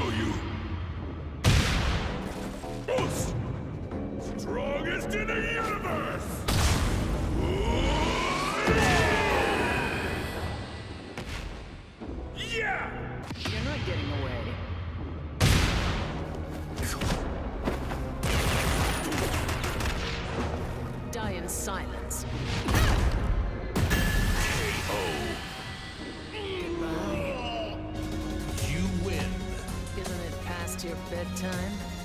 show you. Strongest in the universe! Yeah! You're not getting away. Die in silence. your bedtime?